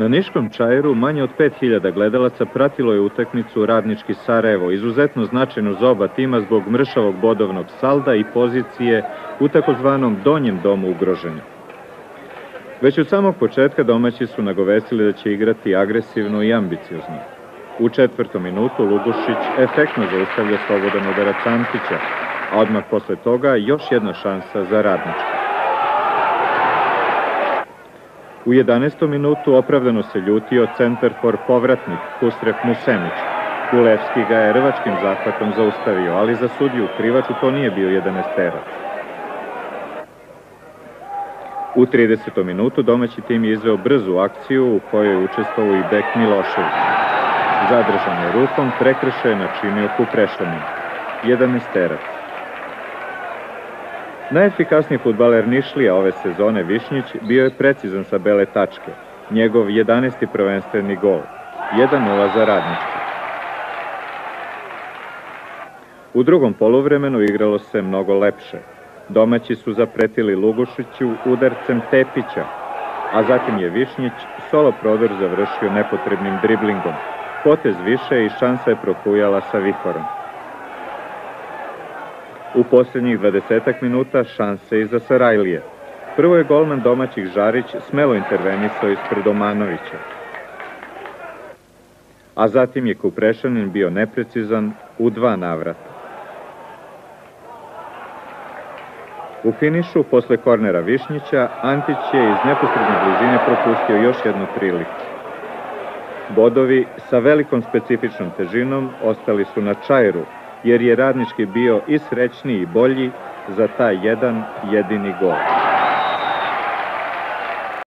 Na Niškom čajeru manje od 5000 gledalaca pratilo je utakmicu Radnički Sarajevo, izuzetno značajnu za oba tima zbog mršavog bodovnog salda i pozicije u takozvanom donjem domu ugroženja. Već od samog početka domaći su nagovestili da će igrati agresivno i ambiciozno. U četvrtom minutu Lugušić efektno zaustavlja slobodan udarac Antića, a odmah posle toga još jedna šansa za radnička. U 11. minutu opravdano se ljutio centar for povratnik Kusref Musemić. Kulevski ga je rvačkim zahvatom zaustavio, ali za sudiju Krivaču to nije bio 11 terac. U 30. minutu domaći tim je izveo brzu akciju u kojoj je učestvovao i bek Milošević. Zadržan je rukom, prekrše je načinio Kuprešanin. 11 terac. Najefikasniji futbaler Nišlija ove sezone Višnjić bio je precizan sa bele tačke. Njegov 11. prvenstveni gol. 1-0 za radnički. U drugom poluvremenu igralo se mnogo lepše. Domaći su zapretili Lugušiću udarcem Tepića, a zatim je Višnjić solo prodor završio nepotrebnim driblingom. Potez više i šansa je prokujala sa Vihorom. U posljednjih 20 minuta šanse i za Sarajlije. Prvo je golman domaćih Žarić smelo intervenisao ispred Omanovića. A zatim je Kuprešanin bio neprecizan u dva navrata. U finišu, posle kornera Višnjića, Antić je iz neposredne blizine propustio još jednu priliku. Bodovi sa velikom specifičnom težinom ostali su na čajru, jer je radnički bio i srećniji i bolji za taj jedan jedini gol.